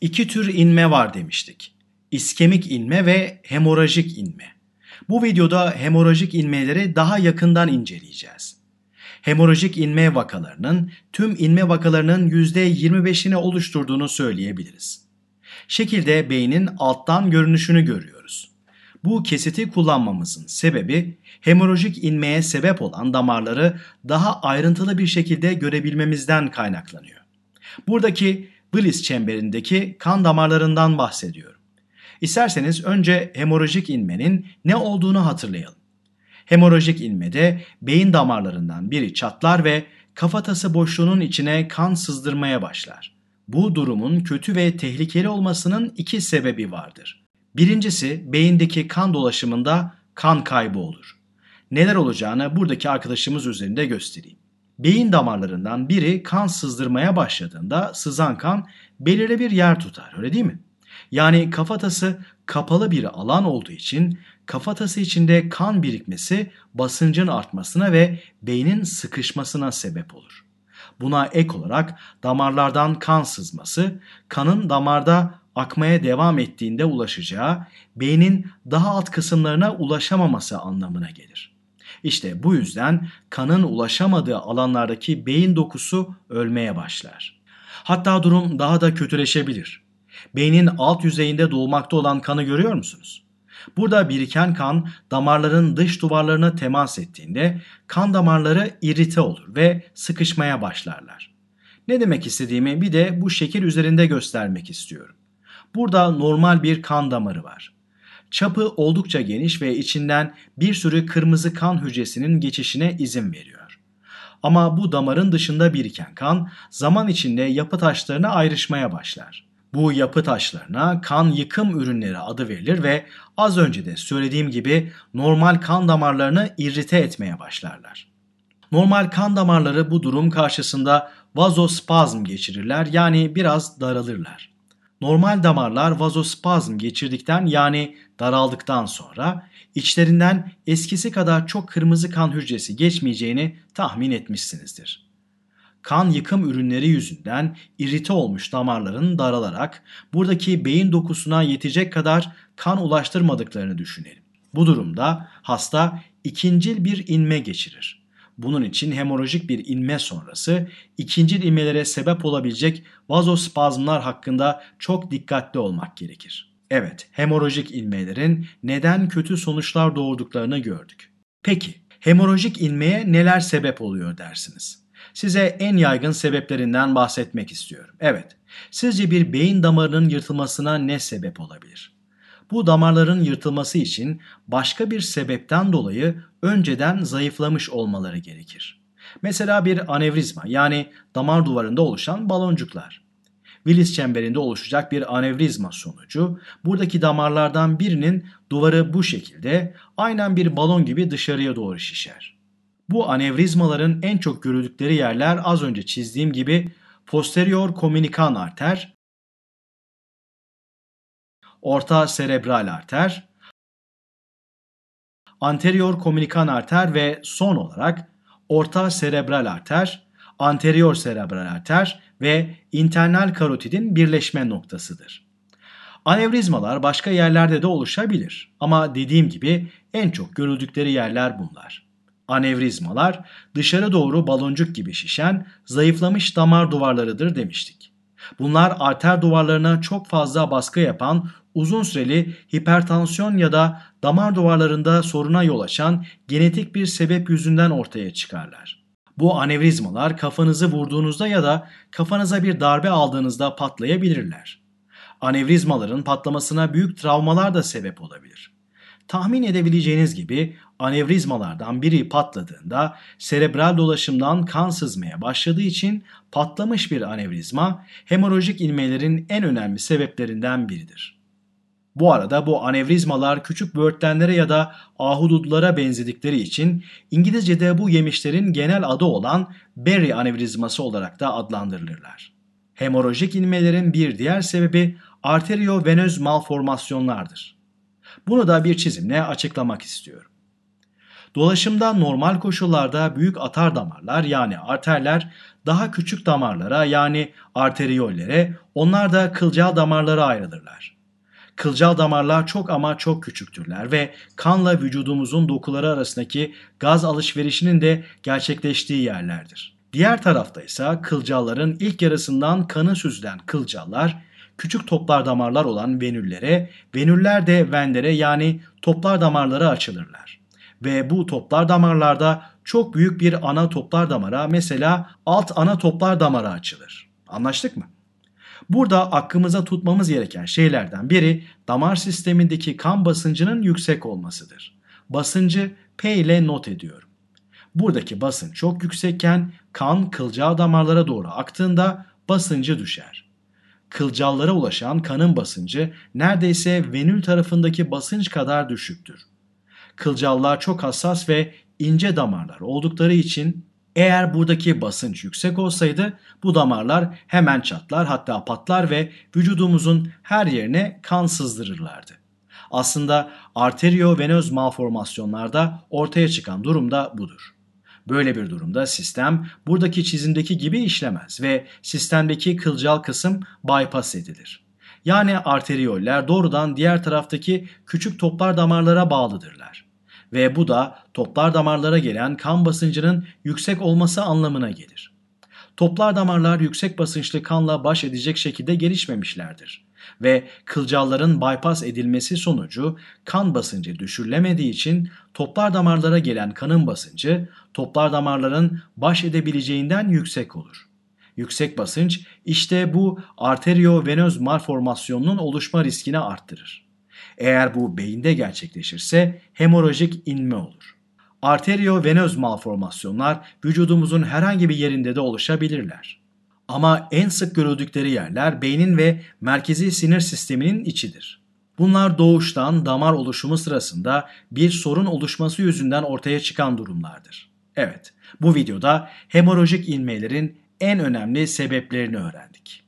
İki tür inme var demiştik. İskemik inme ve hemorajik inme. Bu videoda hemorajik inmeleri daha yakından inceleyeceğiz. Hemorajik inme vakalarının tüm inme vakalarının %25'ini oluşturduğunu söyleyebiliriz. Şekilde beynin alttan görünüşünü görüyoruz. Bu kesiti kullanmamızın sebebi hemorajik inmeye sebep olan damarları daha ayrıntılı bir şekilde görebilmemizden kaynaklanıyor. Buradaki Willis çemberindeki kan damarlarından bahsediyorum. İsterseniz önce hemorajik inmenin ne olduğunu hatırlayalım. Hemorajik inmede beyin damarlarından biri çatlar ve kafatası boşluğunun içine kan sızdırmaya başlar. Bu durumun kötü ve tehlikeli olmasının iki sebebi vardır. Birincisi beyindeki kan dolaşımında kan kaybı olur. Neler olacağını buradaki arkadaşımız üzerinde göstereyim. Beyin damarlarından biri kan sızdırmaya başladığında sızan kan belirli bir yer tutar öyle değil mi? Yani kafatası kapalı bir alan olduğu için kafatası içinde kan birikmesi basıncın artmasına ve beynin sıkışmasına sebep olur. Buna ek olarak damarlardan kan sızması, kanın damarda akmaya devam ettiğinde ulaşacağı beynin daha alt kısımlarına ulaşamaması anlamına gelir. İşte bu yüzden kanın ulaşamadığı alanlardaki beyin dokusu ölmeye başlar. Hatta durum daha da kötüleşebilir. Beynin alt yüzeyinde dolmakta olan kanı görüyor musunuz? Burada biriken kan damarların dış duvarlarına temas ettiğinde kan damarları irite olur ve sıkışmaya başlarlar. Ne demek istediğimi bir de bu şekil üzerinde göstermek istiyorum. Burada normal bir kan damarı var. Çapı oldukça geniş ve içinden bir sürü kırmızı kan hücresinin geçişine izin veriyor. Ama bu damarın dışında biriken kan zaman içinde yapı taşlarına ayrışmaya başlar. Bu yapı taşlarına kan yıkım ürünleri adı verilir ve az önce de söylediğim gibi normal kan damarlarını irrite etmeye başlarlar. Normal kan damarları bu durum karşısında vazospazm geçirirler yani biraz daralırlar. Normal damarlar vazospazm geçirdikten yani daraldıktan sonra içlerinden eskisi kadar çok kırmızı kan hücresi geçmeyeceğini tahmin etmişsinizdir kan yıkım ürünleri yüzünden irite olmuş damarların daralarak buradaki beyin dokusuna yetecek kadar kan ulaştırmadıklarını düşünelim. Bu durumda hasta ikincil bir inme geçirir. Bunun için hemorajik bir inme sonrası ikincil inmelere sebep olabilecek vazospazmlar hakkında çok dikkatli olmak gerekir. Evet, hemorajik inmelerin neden kötü sonuçlar doğurduklarını gördük. Peki, hemorajik inmeye neler sebep oluyor dersiniz? size en yaygın sebeplerinden bahsetmek istiyorum. Evet, sizce bir beyin damarının yırtılmasına ne sebep olabilir? Bu damarların yırtılması için başka bir sebepten dolayı önceden zayıflamış olmaları gerekir. Mesela bir anevrizma yani damar duvarında oluşan baloncuklar. Willis çemberinde oluşacak bir anevrizma sonucu buradaki damarlardan birinin duvarı bu şekilde aynen bir balon gibi dışarıya doğru şişer. Bu anevrizmaların en çok görüldükleri yerler az önce çizdiğim gibi posterior komünikan arter, orta serebral arter, anterior komünikan arter ve son olarak orta serebral arter, anterior serebral arter ve internal karotidin birleşme noktasıdır. Anevrizmalar başka yerlerde de oluşabilir ama dediğim gibi en çok görüldükleri yerler bunlar. Anevrizmalar dışarı doğru baloncuk gibi şişen zayıflamış damar duvarlarıdır demiştik. Bunlar arter duvarlarına çok fazla baskı yapan uzun süreli hipertansiyon ya da damar duvarlarında soruna yol açan genetik bir sebep yüzünden ortaya çıkarlar. Bu anevrizmalar kafanızı vurduğunuzda ya da kafanıza bir darbe aldığınızda patlayabilirler. Anevrizmaların patlamasına büyük travmalar da sebep olabilir. Tahmin edebileceğiniz gibi anevrizmalardan biri patladığında serebral dolaşımdan kan sızmaya başladığı için patlamış bir anevrizma hemorajik inmelerin en önemli sebeplerinden biridir. Bu arada bu anevrizmalar küçük böğürtlenlere ya da ahududlara benzedikleri için İngilizce'de bu yemişlerin genel adı olan Berry anevrizması olarak da adlandırılırlar. Hemorajik inmelerin bir diğer sebebi arteriovenöz malformasyonlardır. Bunu da bir çizimle açıklamak istiyorum. Dolaşımda normal koşullarda büyük atar damarlar yani arterler daha küçük damarlara yani arteriyollere, onlar da kılcal damarlara ayrılırlar. Kılcal damarlar çok ama çok küçüktürler ve kanla vücudumuzun dokuları arasındaki gaz alışverişinin de gerçekleştiği yerlerdir. Diğer tarafta ise kılcalların ilk yarısından kanı süzülen kılcallar küçük toplar damarlar olan venüllere, venüller de venlere yani toplar damarlara açılırlar. Ve bu toplar damarlarda çok büyük bir ana toplar damara mesela alt ana toplar damara açılır. Anlaştık mı? Burada aklımıza tutmamız gereken şeylerden biri damar sistemindeki kan basıncının yüksek olmasıdır. Basıncı P ile not ediyorum. Buradaki basınç çok yüksekken kan kılcal damarlara doğru aktığında basıncı düşer. Kılcallara ulaşan kanın basıncı neredeyse venül tarafındaki basınç kadar düşüktür. Kılcallar çok hassas ve ince damarlar oldukları için eğer buradaki basınç yüksek olsaydı bu damarlar hemen çatlar hatta patlar ve vücudumuzun her yerine kan sızdırırlardı. Aslında arteriovenöz malformasyonlarda ortaya çıkan durum da budur. Böyle bir durumda sistem buradaki çizimdeki gibi işlemez ve sistemdeki kılcal kısım bypass edilir. Yani arteriyoller doğrudan diğer taraftaki küçük toplar damarlara bağlıdırlar. Ve bu da toplar damarlara gelen kan basıncının yüksek olması anlamına gelir. Toplar damarlar yüksek basınçlı kanla baş edecek şekilde gelişmemişlerdir ve kılcalların bypass edilmesi sonucu kan basıncı düşürülemediği için toplar damarlara gelen kanın basıncı toplar damarların baş edebileceğinden yüksek olur. Yüksek basınç işte bu arteriovenöz malformasyonunun oluşma riskini arttırır. Eğer bu beyinde gerçekleşirse hemorajik inme olur. Arteriovenöz malformasyonlar vücudumuzun herhangi bir yerinde de oluşabilirler. Ama en sık görüldükleri yerler beynin ve merkezi sinir sisteminin içidir. Bunlar doğuştan damar oluşumu sırasında bir sorun oluşması yüzünden ortaya çıkan durumlardır. Evet, bu videoda hemorajik inmelerin en önemli sebeplerini öğrendik.